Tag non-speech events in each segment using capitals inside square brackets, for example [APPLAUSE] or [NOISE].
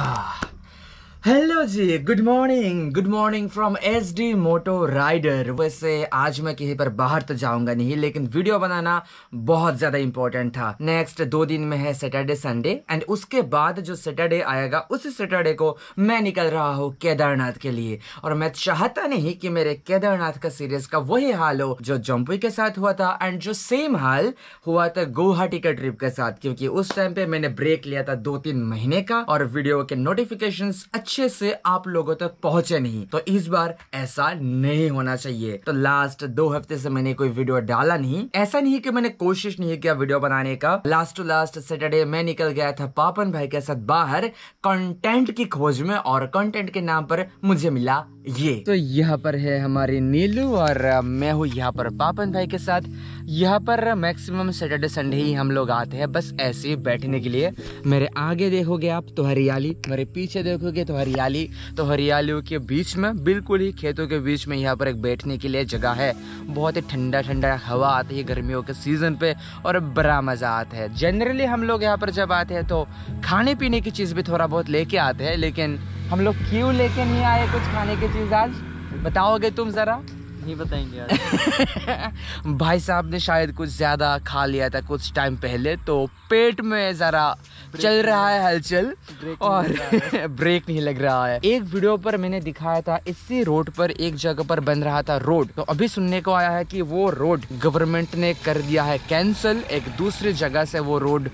Ah. Hello ji good morning good morning from S D moto rider वैसे आज मैं कहीं पर बाहर तो जाऊँगा नहीं, लेकिन वीडियो बनाना बहुत ज़्यादा इंपॉर्टेंट था। नेक्स्ट दो दिन में है सैटरडे संडे एंड उसके बाद जो सैटरडे आएगा, उस सैटरडे को मैं निकल रहा हूँ केदारनाथ के लिए। और मैं चाहता नहीं कि मेरे केदारनाथ का सीरीज़ का वही हाल हो जो जम्पू के साथ हुआ था एंड जो सेम हाल हुआ था गुवाहाटी का ट्रिप के साथ, क्योंकि उस टाइम पे मैंने ब्रेक लिया था दो तीन महीने का, और वीडियो के नोटिफिकेशन अच्छे से आप लोगों तक पहुँचे नहीं तो इस बार ऐसा नहीं होना चाहिए। तो लास्ट दो हफ़्ते से मैंने कोई वीडियो डाला नहीं। ऐसा नहीं कि मैंने कोशिश नहीं किया वीडियो बनाने का। लास्ट टू लास्ट सैटरडे मैं निकल गया था पापन भाई के साथ बाहर कंटेंट की खोज में और कंटेंट के नाम पर मुझे मिला ये। तो यहाँ पर है हमारी नीलू और मैं हूँ यहाँ पर पापन भाई के साथ। यहाँ पर मैक्सिमम सैटरडे, संडे ही हम लोग आते हैं, बस ऐसे ही बैठने के लिए। मेरे आगे देखोगे आप तो हरियाली, मेरे पीछे देखोगे तो हरियाली तो हरियालियों के बीच में, बिल्कुल ही खेतों के बीच में यहाँ पर एक बैठने के लिए जगह है। बहुत ही ठंडा ठंडा हवा आती है गर्मियों के सीज़न पे, और बड़ा मज़ा आता है। जनरली हम लोग यहाँ पर जब आते हैं तो खाने पीने की चीज़ भी थोड़ा बहुत लेके आते हैं, लेकिन हम लोग क्यों लेके नहीं आए कुछ खाने की चीज़ आज? बताओगे तुम ज़रा। नहीं बताएँगे यार। [LAUGHS] भाई साहब ने शायद कुछ ज़्यादा खा लिया था कुछ टाइम पहले तो पेट में ज़रा चल रहा है हलचल [LAUGHS] और ब्रेक नहीं लग रहा है। एक वीडियो पर मैंने दिखाया था इसी रोड पर एक जगह पर बन रहा था रोड। तो अभी सुनने को आया है कि वो रोड गवर्नमेंट ने कर दिया है कैंसिल एक दूसरी जगह से वो रोड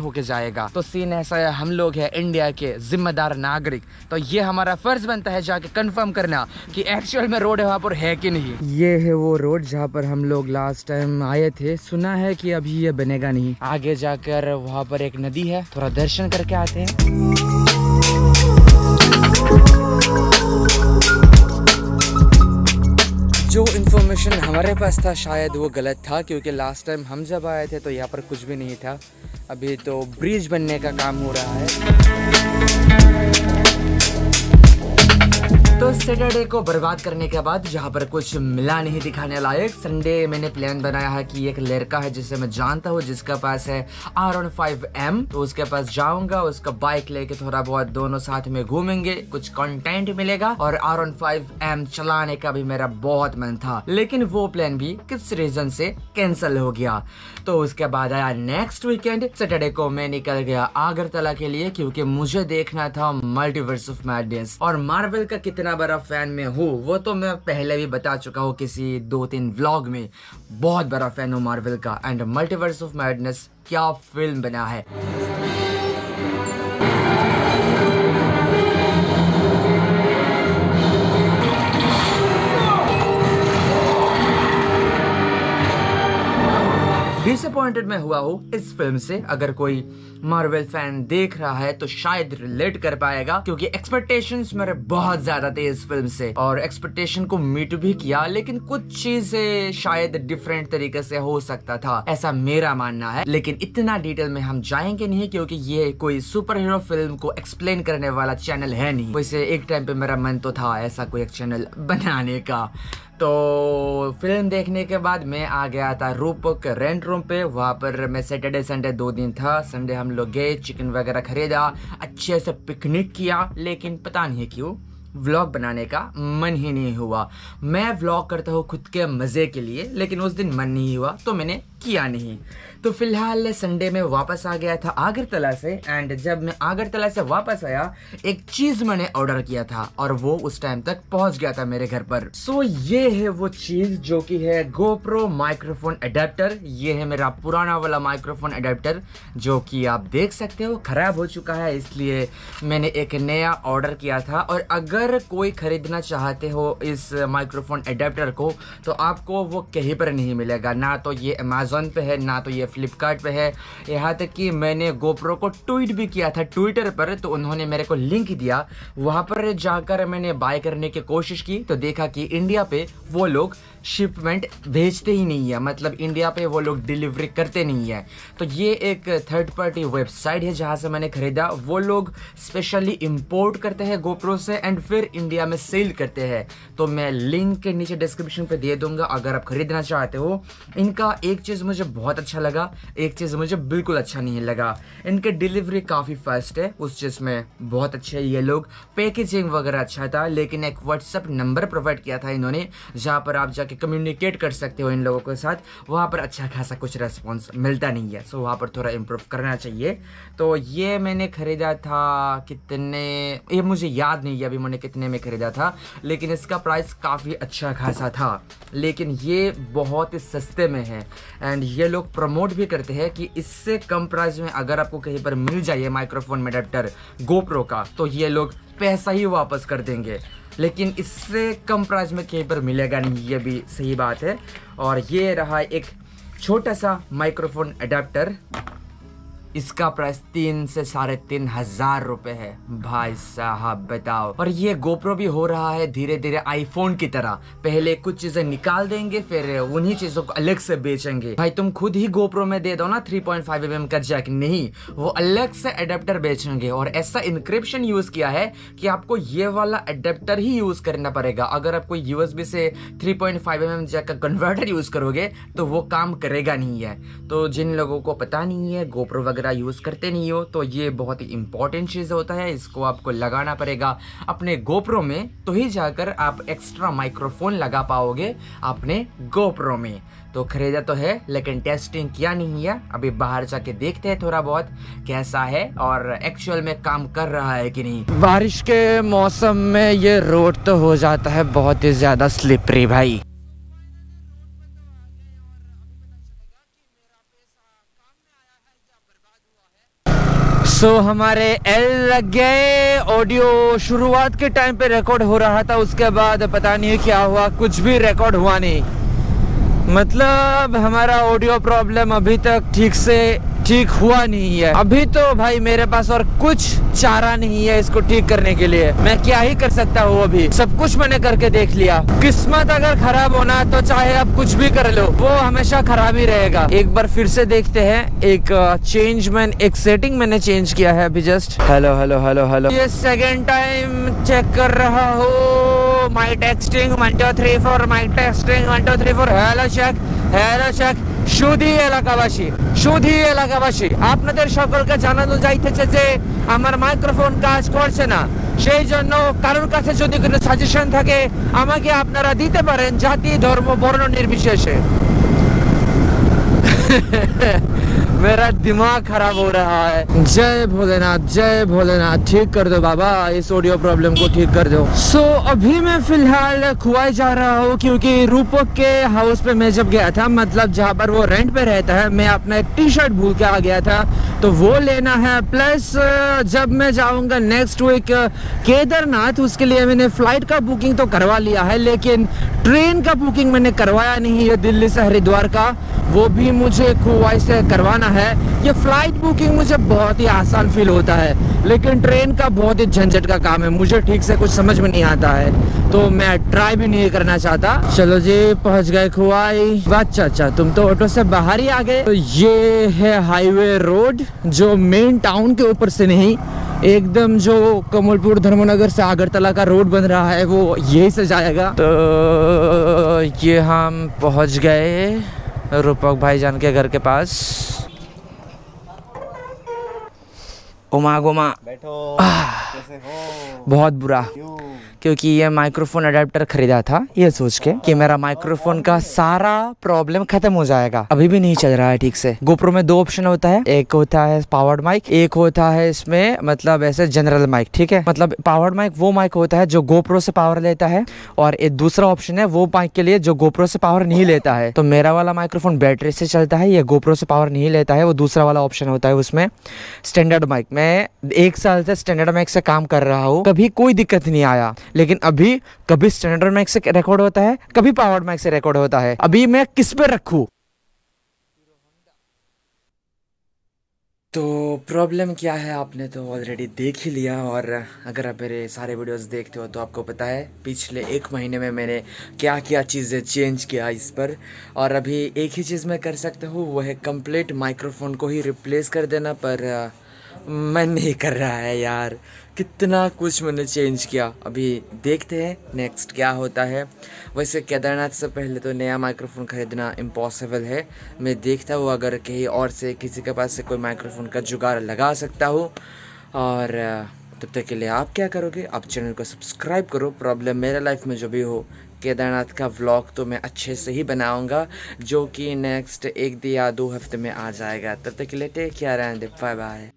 होके जाएगा। तो सीन ऐसा है हम लोग है इंडिया के जिम्मेदार नागरिक। तो ये हमारा फ़र्ज़ बनता है जाके कंफर्म करना कि एक्चुअल में रोड वहाँ पर है कि नहीं। ये है वो रोड जहाँ पर हम लोग लास्ट टाइम आए थे। सुना है कि अभी ये बनेगा नहीं। आगे जाकर वहाँ पर एक नदी है थोड़ा दर्शन करके आते हैं। जो इन्फॉर्मेशन हमारे पास था शायद वो गलत था क्योंकि लास्ट टाइम हम जब आए थे तो यहाँ पर कुछ भी नहीं था। अभी तो ब्रिज बनने का काम हो रहा है। तो सैटरडे को बर्बाद करने के बाद जहाँ पर कुछ मिला नहीं दिखाने लायक, संडे मैंने प्लान बनाया है कि एक लड़का है जिसे मैं जानता हूँ, जिसका पास है आर ऑन फाइव एम तो उसके पास जाऊँगा, उसका बाइक लेके थोड़ा बहुत दोनों साथ में घूमेंगे, कुछ कंटेंट मिलेगा और आर ऑन फाइव एम चलाने का भी मेरा बहुत मन था, लेकिन वो प्लान भी किस रीजन से कैंसिल हो गया। तो उसके बाद आया नेक्स्ट वीकेंड सैटरडे को मैं निकल गया आगरतला के लिए, क्योंकि मुझे देखना था मल्टीवर्स ऑफ़ मैडनेस और मार्वल का कितना कितना बड़ा फ़ैन में हूँ, वो तो मैं पहले भी बता चुका हूँ किसी दो तीन व्लॉग में। बहुत बड़ा फ़ैन हूँ मार्वल का एंड मल्टीवर्स ऑफ़ मैडनेस क्या फ़िल्म बना है। डिसअपॉइंटेड मैं हुआ हूँ इस फ़िल्म से। अगर कोई मार्वल फ़ैन देख रहा है तो शायद रिलेट कर पाएगा, क्योंकि एक्सपेक्टेशंस मेरे बहुत ज़्यादा थे इस फ़िल्म से। और एक्सपेक्टेशन को मीट भी किया, लेकिन कुछ चीज़ें शायद डिफरेंट तरीके से हो सकता था, ऐसा मेरा मानना है। लेकिन इतना डिटेल में हम जाएँगे नहीं, क्योंकि ये कोई सुपर हीरो फ़िल्म को एक्सप्लेन करने वाला चैनल है नहीं। वैसे एक टाइम पे मेरा मन तो था ऐसा कोई एक चैनल बनाने का। तो फ़िल्म देखने के बाद मैं आ गया था रूपक रेंट रूम पे। वहाँ पर मैं सैटरडे संडे दो दिन था। संडे हम लोग गए चिकन वगैरह खरीदा, अच्छे से पिकनिक किया, लेकिन पता नहीं क्यों व्लॉग बनाने का मन ही नहीं हुआ। मैं व्लॉग करता हूँ खुद के मज़े के लिए लेकिन उस दिन मन नहीं हुआ तो मैंने किया नहीं। तो फ़िलहाल संडे में वापस आ गया था आगरतला से एंड जब मैं आगरतला से वापस आया एक चीज़ मैंने ऑर्डर किया था और वो उस टाइम तक पहुँच गया था मेरे घर पर। सो so, ये है वो चीज़ जो कि है गोप्रो माइक्रोफोन अडेप्टर ये है मेरा पुराना वाला माइक्रोफोन अडेप्टर जो कि आप देख सकते हो खराब हो चुका है इसलिए मैंने एक नया ऑर्डर किया था। और अगर कोई खरीदना चाहते हो इस माइक्रोफोन अडेप्टर को तो आपको वो कहीं पर नहीं मिलेगा। ना तो ये अमेजोन पे है, ना तो ये फ्लिपकार्ट है। यहाँ तक कि मैंने गोप्रो को ट्वीट भी किया था ट्विटर पर तो उन्होंने मेरे को लिंक दिया। वहाँ पर जाकर मैंने बाय करने की कोशिश की तो देखा कि इंडिया पे वो लोग शिपमेंट भेजते ही नहीं है। मतलब इंडिया पे वो लोग डिलीवरी करते नहीं है। तो ये एक थर्ड पार्टी वेबसाइट है जहाँ से मैंने खरीदा। वो लोग स्पेशली इम्पोर्ट करते हैं गोप्रो से एंड फिर इंडिया में सेल करते हैं। तो मैं लिंक के नीचे डिस्क्रिप्शन पे दे दूँगा, अगर आप खरीदना चाहते हो। इनका एक चीज़ मुझे बहुत अच्छा लगा, एक चीज़ मुझे बिल्कुल अच्छा नहीं लगा। इनके डिलीवरी काफ़ी फास्ट है, उस चीज़ में बहुत अच्छे ये लोग। पैकेजिंग वगैरह अच्छा था, लेकिन एक व्हाट्सअप नंबर प्रोवाइड किया था इन्होंने, जहाँ पर आप जाके कम्युनिकेट कर सकते हो इन लोगों के साथ। वहाँ पर अच्छा खासा कुछ रेस्पॉन्स मिलता नहीं है सो वहाँ पर थोड़ा इम्प्रूव करना चाहिए। तो ये मैंने ख़रीदा था कितने, ये मुझे याद नहीं है, अभी मैंने कितने में ख़रीदा था, लेकिन इसका प्राइस काफ़ी अच्छा खासा था। लेकिन ये बहुत सस्ते में है। एंड ये लोग प्रमोट भी करते हैं कि इससे कम प्राइस में अगर आपको कहीं पर मिल जाइए माइक्रोफोन में अडेप्टर गोप्रो का तो ये लोग पैसा ही वापस कर देंगे। लेकिन इससे कम प्राइस में कहीं पर मिलेगा नहीं, ये भी सही बात है। और ये रहा एक छोटा सा माइक्रोफोन अडेप्टर इसका प्राइस तीन से साढ़े तीन हज़ार रुपए है। भाई साहब, बताओ। और ये गोप्रो भी हो रहा है धीरे धीरे आईफोन की तरह। पहले कुछ चीज़ें निकाल देंगे, फिर उन्हीं चीज़ों को अलग से बेचेंगे। भाई, तुम खुद ही गोप्रो में दे दो ना 3.5 पॉइंट mm का जैक नहीं, वो अलग से अडेप्टर बेचेंगे। और ऐसा इंक्रिप्शन यूज़ किया है कि आपको ये वाला अडेप्टर ही यूज़ करना पड़ेगा। अगर आप कोई यूएसबी से 3.5 पॉइंट mm जैक का कन्वर्टर यूज़ करोगे तो वो काम करेगा नहीं है। तो जिन लोगों को पता नहीं है गोप्रो वगैरह वगैरह यूज़ करते नहीं हो तो ये बहुत ही इंपॉर्टेंट चीज़ होता है। इसको आपको लगाना पड़ेगा अपने गोप्रो में तो ही जाकर आप एक्स्ट्रा माइक्रोफोन लगा पाओगे अपने गोप्रो में। तो खरीदा तो है, लेकिन टेस्टिंग किया नहीं है। अभी बाहर जाके देखते हैं थोड़ा बहुत कैसा है और एक्चुअल में काम कर रहा है कि नहीं। बारिश के मौसम में ये रोड तो हो जाता है बहुत ही ज़्यादा स्लिपरी भाई। सो so, हमारे एल लग गए ऑडियो शुरुआत के टाइम पे रिकॉर्ड हो रहा था उसके बाद पता नहीं क्या हुआ कुछ भी रिकॉर्ड हुआ नहीं। मतलब हमारा ऑडियो प्रॉब्लम अभी तक ठीक से ठीक हुआ नहीं है। अभी तो भाई मेरे पास और कुछ चारा नहीं है इसको ठीक करने के लिए। मैं क्या ही कर सकता हूँ अभी? सब कुछ मैंने करके देख लिया। किस्मत अगर खराब होना तो चाहे आप कुछ भी कर लो वो हमेशा खराब ही रहेगा। एक बार फिर से देखते हैं एक चेंज मैन एक सेटिंग मैंने चेंज किया है अभी just hello hello hello hello ये सेकेंड टाइम चेक कर रहा हूँ। My texting one two three four my texting one two three four hello check হ্যাঁ দর্শক এলাকাবাসী, সুধী এলাকাবাসী। আপনাদের সকলকে জানানো যাইতেছে যে আমার মাইক্রোফোন কাজ করছে না। সেই জন্য কারোর কাছে যদি কোনো সাজেশন থাকে, আমাকে আপনারা দিতে পারেন জাতি, ধর্ম, বর্ণ নির্বিশেষে। [LAUGHS] मेरा दिमाग खराब हो रहा है। जय भोलेनाथ जय भोलेनाथ। ठीक कर दो बाबा इस ऑडियो प्रॉब्लम को ठीक कर दो। सो so, अभी मैं फ़िलहाल खुआई जा रहा हूँ क्योंकि रूपक के हाउस पे मैं जब गया था मतलब जहाँ पर वो रेंट पे रहता है मैं अपना एक टी शर्ट भूल के आ गया था। तो वो लेना है प्लस जब मैं जाऊँगा नेक्स्ट वीक केदारनाथ उसके लिए मैंने फ़्लाइट का बुकिंग तो करवा लिया है लेकिन ट्रेन का बुकिंग मैंने करवाया नहीं है दिल्ली से हरिद्वार का। वो भी मुझे खुआई से करवाना है, ये फ़्लाइट बुकिंग मुझे बहुत ही आसान फील होता है, लेकिन ट्रेन का बहुत ही झंझट का काम है, मुझे ठीक से कुछ समझ में नहीं आता है तो मैं ट्राई भी नहीं करना चाहता। चलो जी, पहुँच गए खुआई। अच्छा अच्छा तुम तो ऑटो से बाहर ही आ गए। तो ये है हाईवे रोड जो मेन टाउन के ऊपर से नहीं, एकदम जो कमलपुर धर्मनगर से आगरतला का रोड बन रहा है, वो यही से जाएगा। तो ये हम पहुँच गए, रूपक भाईजान के घर के पास। उमा गुमा बैठो बहुत बुरा। क्योंकि ये माइक्रोफोन अडेप्टर खरीदा था ये सोच के कि मेरा माइक्रोफोन का सारा प्रॉब्लम खत्म हो जाएगा। अभी भी नहीं चल रहा है ठीक से। गोप्रो में दो ऑप्शन होता है। एक होता है पावर्ड माइक एक होता है इसमें मतलब ऐसे जनरल माइक ठीक है? मतलब पावर्ड माइक वो माइक होता है जो गोप्रो से पावर लेता है और एक दूसरा ऑप्शन है वो माइक के लिए जो गोप्रो से पावर नहीं लेता है। तो मेरा वाला माइक्रोफोन बैटरी से चलता है ये गोप्रो से पावर नहीं लेता है वो दूसरा वाला ऑप्शन होता है उसमें स्टैंडर्ड माइक मैं एक साल से स्टैंडर्ड माइक से काम कर रहा हूँ, कभी कोई दिक्कत नहीं आया। लेकिन अभी कभी स्टैंडर्ड माइक से रिकॉर्ड होता है, कभी पावर्ड माइक से रिकॉर्ड होता है। अभी मैं किस पे रखू? तो प्रॉब्लम क्या है आपने तो ऑलरेडी देख ही लिया और अगर आप मेरे सारे वीडियोस देखते हो तो आपको पता है, पिछले एक महीने में मैंने क्या क्या चीज़ें चेंज किया इस पर। और अभी एक ही चीज़ मैं कर सकता हूँ वह है कंप्लीट माइक्रोफोन को ही रिप्लेस कर देना पर मन नहीं कर रहा है यार। कितना कुछ मैंने चेंज किया। अभी देखते हैं नेक्स्ट क्या होता है। वैसे केदारनाथ से पहले तो नया माइक्रोफोन ख़रीदना इम्पॉसिबल है। मैं देखता हूँ अगर कहीं और से किसी के पास से कोई माइक्रोफोन का जुगाड़ लगा सकता हूँ। और तब तक के लिए आप क्या करोगे? आप चैनल को सब्सक्राइब करो। प्रॉब्लम मेरे लाइफ में जो भी हो, केदारनाथ का व्लॉग तो मैं अच्छे से ही बनाऊँगा, जो कि नेक्स्ट एक दिन या दो हफ़्ते में आ जाएगा। तब तक के लिए take care and bye bye